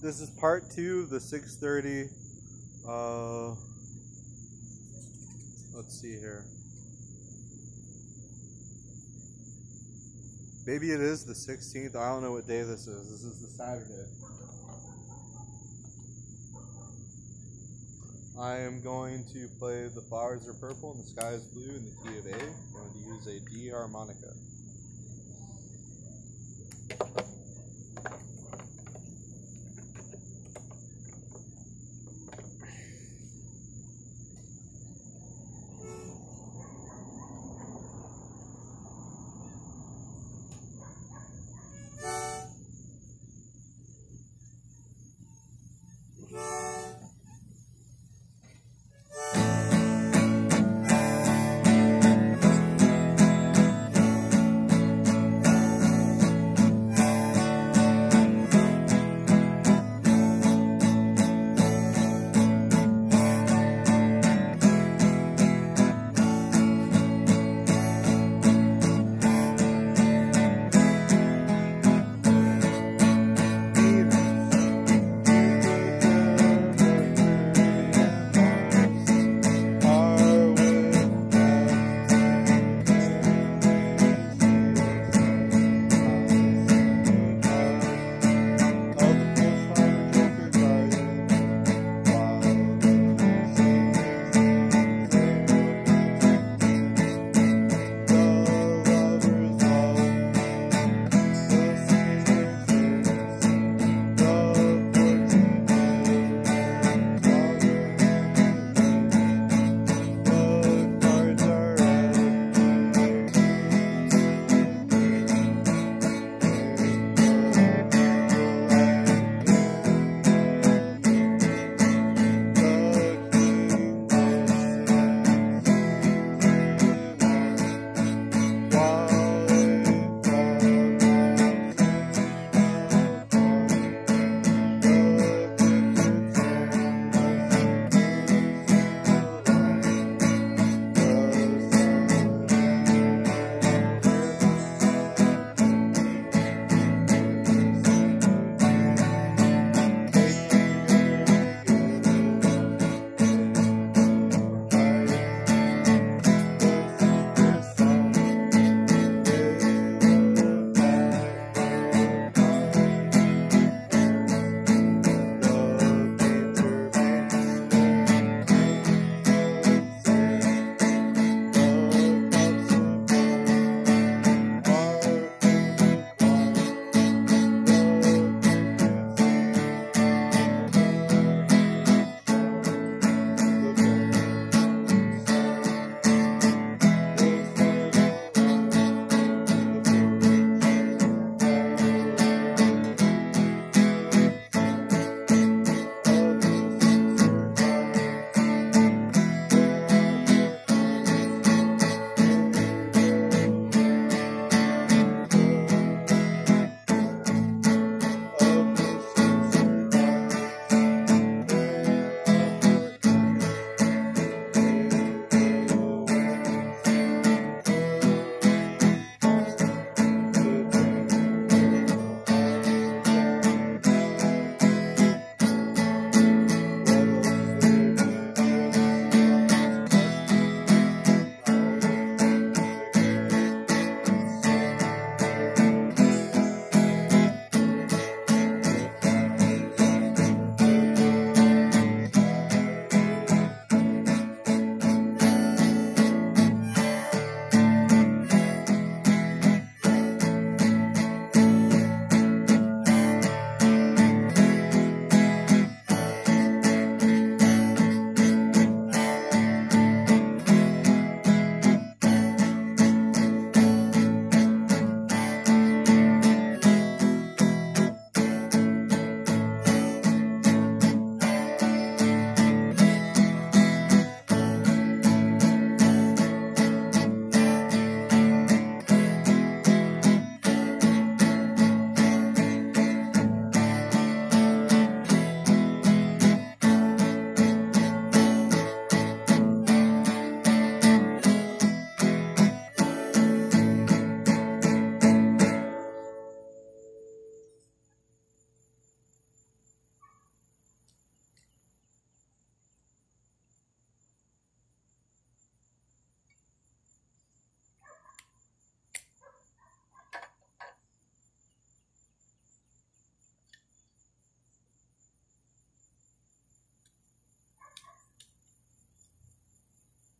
This is part two of the 630. Uh, let's see here. Maybe it is the 16th. I don't know what day this is. This is the Saturday. I am going to play The Flowers Are Purple and the Sky is Blue in the key of A. I'm going to use a D harmonica.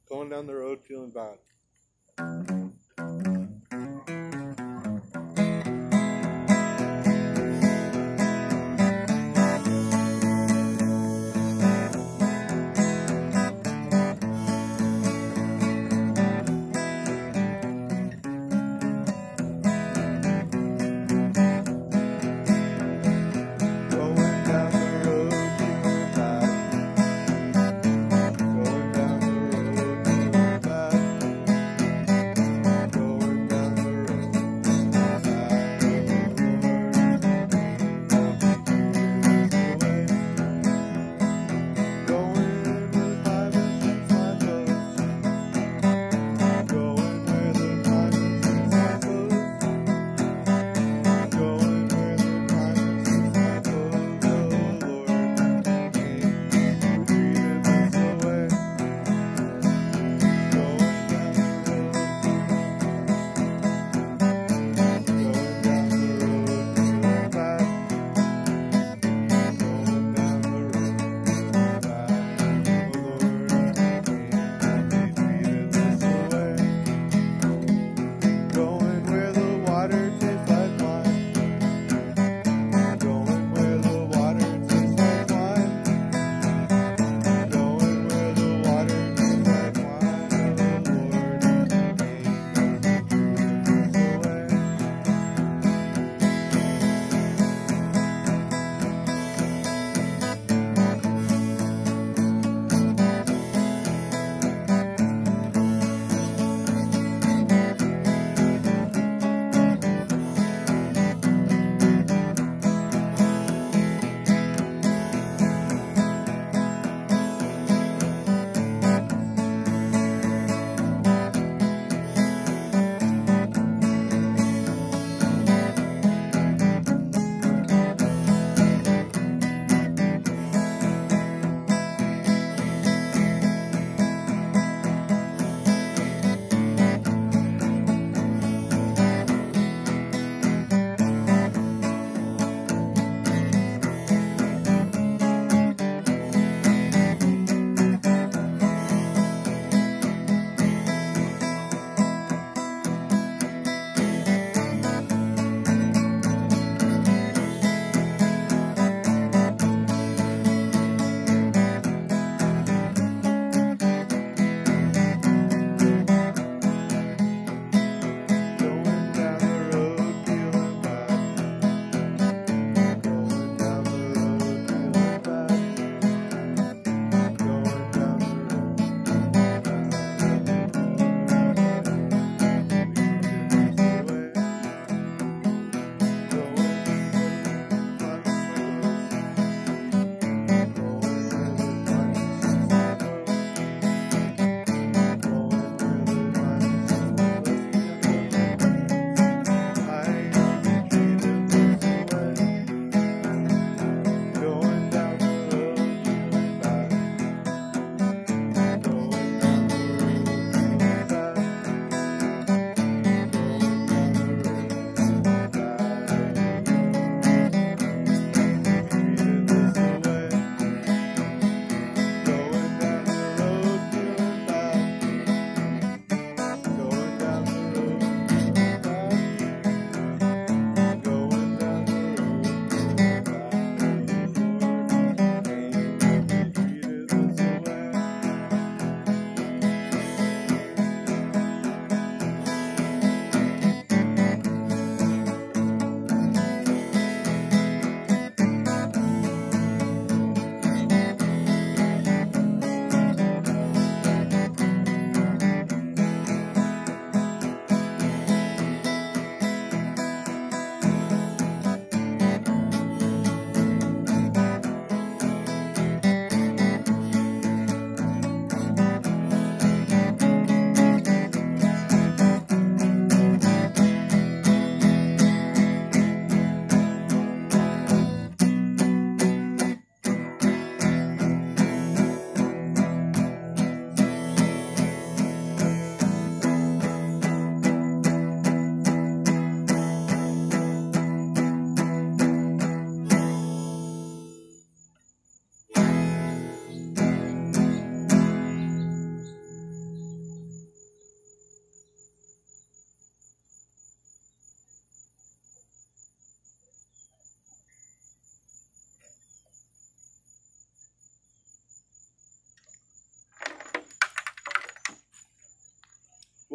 Going down the road feeling bad.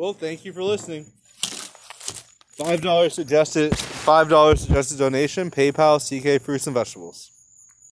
Well, thank you for listening. Five dollars suggested. Five dollars suggested donation. PayPal, CK Fruits and Vegetables.